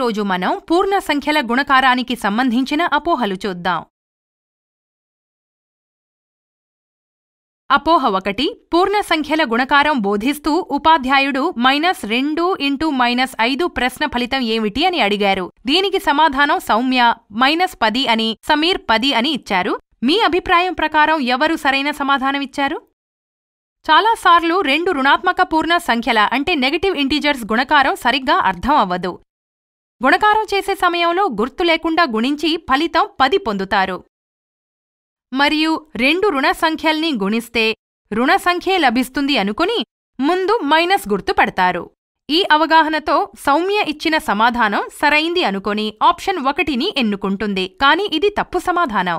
రోజు మనం పూర్ణ సంఖ్యల గుణకారానికి సంబంధించిన అపోహలు చూద్దాం. అపోహ ఒకటి పూర్ణ సంఖ్యల గుణకారం బోధిస్తూ ఉపాధ్యాయుడు మైనస్ రెండు ఇంటూ మైనస్ ఐదు ప్రశ్న ఫలితం ఏమిటి అని అడిగారు. దీనికి సమాధానం సౌమ్య మైనస్ పది అని సమీర్ పది అని ఇచ్చారు. మీ అభిప్రాయం ప్రకారం ఎవరు సరైన సమాధానమిచ్చారు చాలాసార్లు రెండు రుణాత్మక పూర్ణ సంఖ్యల అంటే నెగటివ్ ఇంటీజర్స్ గుణకారం సరిగ్గా అర్థం అవ్వదు. గుణకారం చేసే సమయంలో గుర్తు లేకుండా గుణించి ఫలితం పది పొందుతారు. మరియు రెండు రుణ సంఖ్యల్ని గుణిస్తే రుణ సంఖ్యే లభిస్తుంది అనుకుని ముందు మైనస్ గుర్తు పెడతారు. ఈ అవగాహనతో సౌమ్య ఇచ్చిన సమాధానం సరైంది అనుకొని ఆప్షన్ ఒకటిని ఎన్నుకుంటుంది. కాని ఇది తప్పు సమాధానం.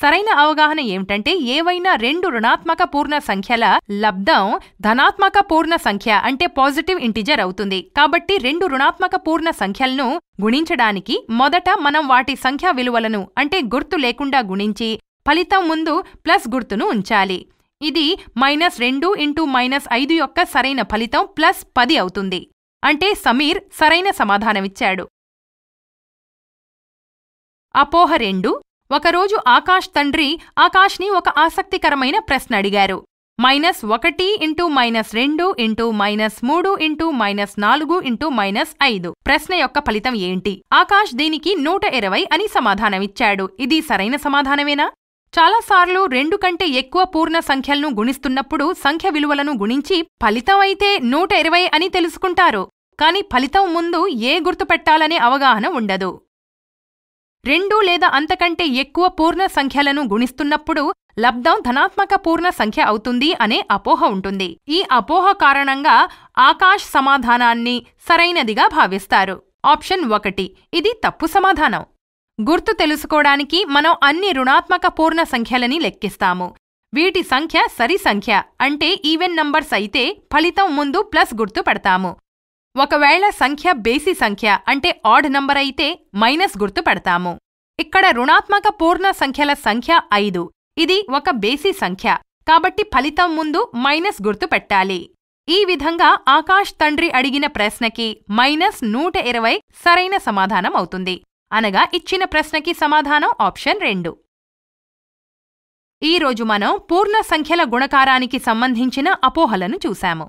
సరైన అవగాహన ఏమిటంటే ఏవైనా రెండు రుణాత్మక పూర్ణ సంఖ్యల లబ్ధం ధనాత్మక పూర్ణ సంఖ్య అంటే పాజిటివ్ ఇంటిజర్ అవుతుంది. కాబట్టి రెండు రుణాత్మక పూర్ణ సంఖ్యలను గుణించడానికి మొదట మనం వాటి సంఖ్యా విలువలను అంటే గుర్తు లేకుండా గుణించి ఫలితం ముందు ప్లస్ గుర్తును ఉంచాలి. ఇది మైనస్ రెండు ఇంటూ మైనస్ ఐదు యొక్క సరైన ఫలితం ప్లస్ పది అవుతుంది. అంటే సమీర్ సరైన సమాధానమిచ్చాడు. అపోహ రెండు ఒకరోజు ఆకాష్ తండ్రి ఆకాష్ని ఒక ఆసక్తికరమైన ప్రశ్న అడిగారు. మైనస్ ఒకటి ఇంటూ మైనస్ రెండు ఇంటూ మైనస్ మూడు ఇంటూ మైనస్ నాలుగు ఇంటూ మైనస్ ఐదు. ప్రశ్న యొక్క ఫలితం ఏంటి? ఆకాష్ దీనికి నూట ఇరవై అని సమాధానమిచ్చాడు. ఇది సరైన సమాధానమేనా? చాలాసార్లు రెండు కంటే ఎక్కువ పూర్ణ సంఖ్యలను గుణిస్తున్నప్పుడు సంఖ్య విలువలను గుణించి ఫలితం అయితే నూట ఇరవై అని తెలుసుకుంటారు. కాని ఫలితం ముందు ఏ గుర్తుపెట్టాలనే అవగాహన ఉండదు. రెండు లేదా అంతకంటే ఎక్కువ పూర్ణ సంఖ్యలను గుణిస్తున్నప్పుడు లబ్ధం ధనాత్మక పూర్ణ సంఖ్య అవుతుంది అనే అపోహ ఉంటుంది. ఈ అపోహ కారణంగా ఆకాష్ సమాధానాన్ని సరైనదిగా భావిస్తారు. ఆప్షన్ ఒకటి ఇది తప్పు సమాధానం. గుర్తు తెలుసుకోవడానికి మనం అన్ని రుణాత్మక పూర్ణ సంఖ్యలని లెక్కిస్తాము. వీటి సంఖ్య సరి సంఖ్య అంటే ఈవెన్ నంబర్స్ అయితే ఫలితం ముందు ప్లస్ గుర్తు పెడతాము. ఒకవేళ సంఖ్య బేసి సంఖ్య అంటే ఆడ్ నంబర్ అయితే మైనస్ గుర్తు పెడతాము. ఇక్కడ రుణాత్మక పూర్ణ సంఖ్యల సంఖ్య ఐదు. ఇది ఒక బేసి సంఖ్య. కాబట్టి ఫలితం ముందు మైనస్ గుర్తు పెట్టాలి. ఈ విధంగా ఆకాష్ తండ్రి అడిగిన ప్రశ్నకి మైనస్ నూట ఇరవై సరైన సమాధానం అవుతుంది. అనగా ఇచ్చిన ప్రశ్నకి సమాధానం ఆప్షన్ రెండు. ఈ రోజు మనం పూర్ణ సంఖ్యల గుణకారానికి సంబంధించిన అపోహలను చూశాము.